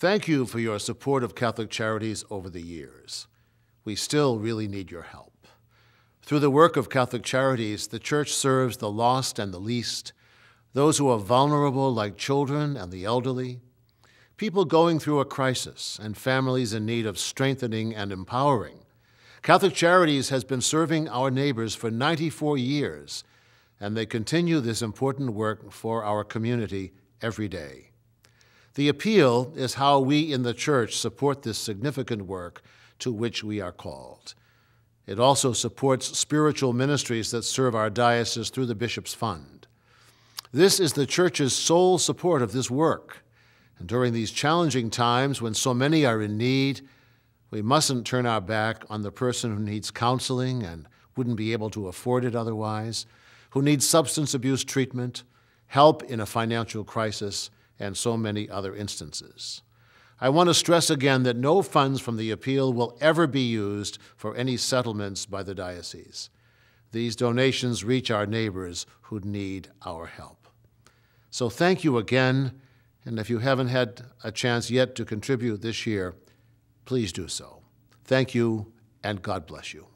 Thank you for your support of Catholic Charities over the years. We still really need your help. Through the work of Catholic Charities, the Church serves the lost and the least, those who are vulnerable, like children and the elderly, people going through a crisis, and families in need of strengthening and empowering. Catholic Charities has been serving our neighbors for 94 years, and they continue this important work for our community every day. The appeal is how we in the Church support this significant work to which we are called. It also supports spiritual ministries that serve our diocese through the Bishop's Fund. This is the Church's sole support of this work. And during these challenging times when so many are in need, we mustn't turn our back on the person who needs counseling and wouldn't be able to afford it otherwise, who needs substance abuse treatment, help in a financial crisis, and so many other instances. I want to stress again that no funds from the appeal will ever be used for any settlements by the diocese. These donations reach our neighbors who need our help. So thank you again, and if you haven't had a chance yet to contribute this year, please do so. Thank you, and God bless you.